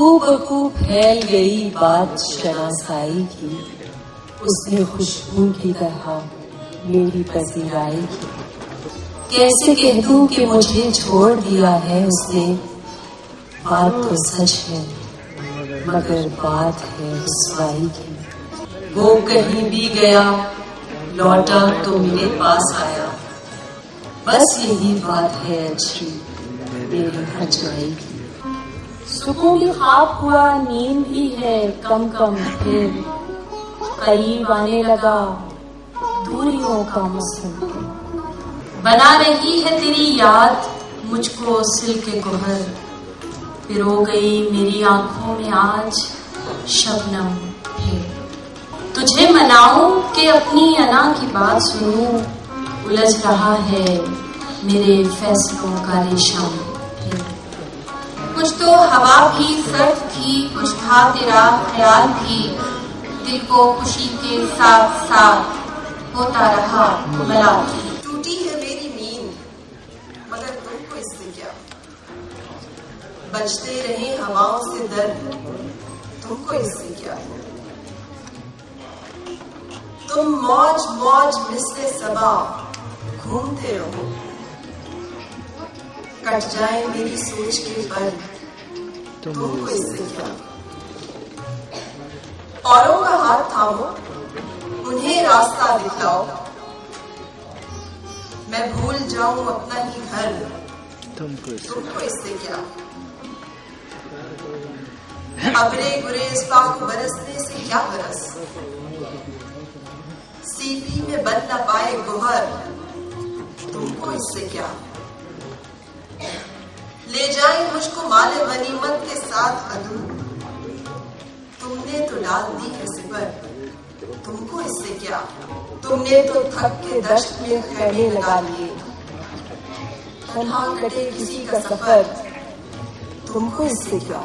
बकू फैल गई बात शनासाई की। उसने खुशबू की तरह मेरी पसीराई की। कैसे कह दूँ कि मुझे छोड़ दिया है उसने? बात तो सच है, मगर बात है रसवाई की। वो कहीं भी गया, लौटा तो मेरे पास आया। बस यही बात है, अच्छी, मेरी हजवाई की। सुकून भी खाब हुआ, नींद भी है कम कम फिर करीब आने लगा दूरियों का मौसम बना रही है तेरी याद, मुझको सिल के गुहर पिरो गई मेरी आँखों में आज शबनम फिर। तुझे मनाऊं कि अपनी अना की बात सुनूं, उलझ रहा है मेरे फैसलों का रेशम कुछ तो हवा भी, सर्द थी कुछ था तेरा ख्याल भी। दिल को खुशी के साथ साथ होता रहा मला टूटी है मेरी नींद, मगर तुमको इससे क्या? बचते रहे हवाओं से दर्द तुमको इससे क्या? तुम मौज मौज मिसले सबा, घूमते रहो। कट जाए मेरी सोच के इससे क्या? औरों का हाथ थामो उन्हें रास्ता दिखाओ। मैं भूल जाऊँ अपना ही घर। तुमको तुमको इससे क्या? अपने अबरे गुरेज पाक बरसने से क्या बरस? सीपी में बन न पाए गुहर। तुमको इससे क्या? ले जाए मुझको माले गनीमत के साथ अदू तुमने तो डाल दी है सिपर तुमको इससे क्या? तुमने तो थक के दश्त में खैमे लगा लिए। तन्हा कटे किसी का सफ़र। तुमको इससे क्या?